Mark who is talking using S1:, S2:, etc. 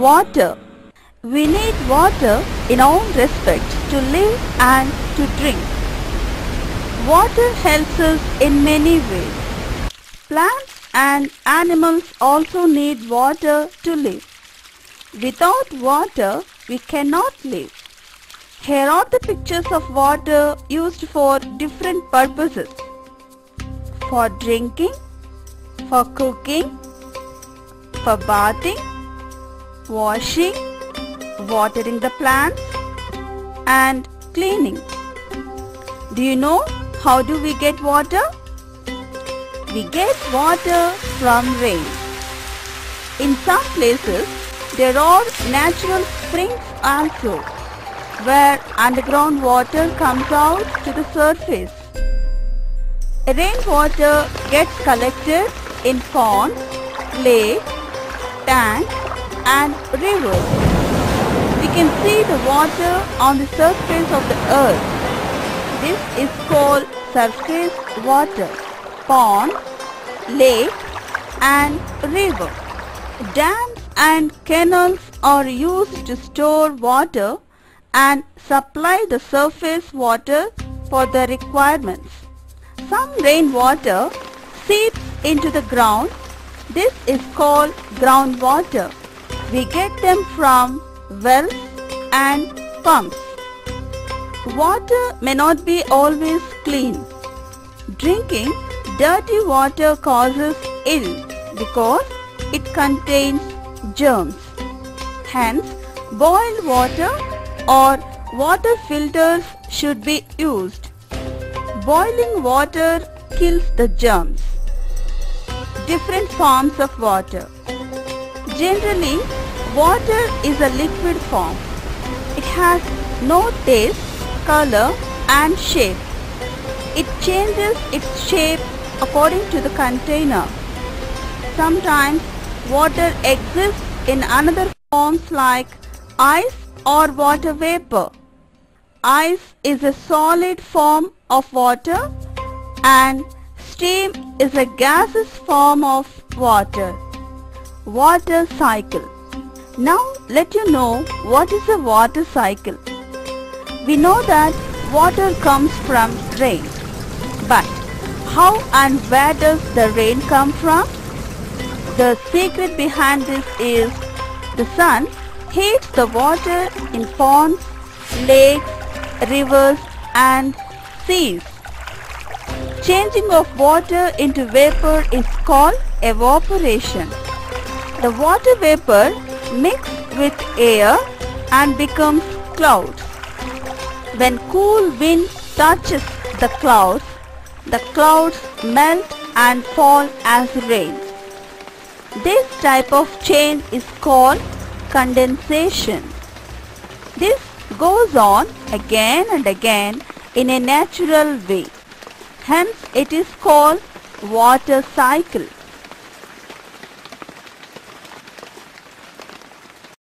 S1: Water. We need water in all respects to live and to drink. Water helps us in many ways. Plants and animals also need water to live. Without water, we cannot live. Here are the pictures of water used for different purposes. For drinking, for cooking, for bathing, washing, watering the plants and cleaning. Do you know how do we get water? We get water from rain. In some places there are natural springs also where underground water comes out to the surface. Rainwater gets collected in ponds, lakes, tanks and river. We can see the water on the surface of the earth. This is called surface water, pond, lake and river. Dams and canals are used to store water and supply the surface water for the requirements. Some rainwater seeps into the ground. This is called groundwater. We get them from wells and pumps. Water may not be always clean. Drinking dirty water causes ill because it contains germs. Hence, boiled water or water filters should be used. Boiling water kills the germs. Different forms of water. Generally, water is a liquid form. It has no taste, color and shape. It changes its shape according to the container. Sometimes water exists in another forms like ice or water vapor. Ice is a solid form of water and steam is a gaseous form of water. Water cycle. Now let you know what is a water cycle. We know that water comes from rain. But how and where does the rain come from? The secret behind this is the sun heats the water in ponds, lakes, rivers and seas. Changing of water into vapor is called evaporation. The water vapor mixes with air and becomes clouds. When cool wind touches the clouds, the clouds melt and fall as rain. This type of change is called condensation. This goes on again and again in a natural way. Hence it is called water cycle.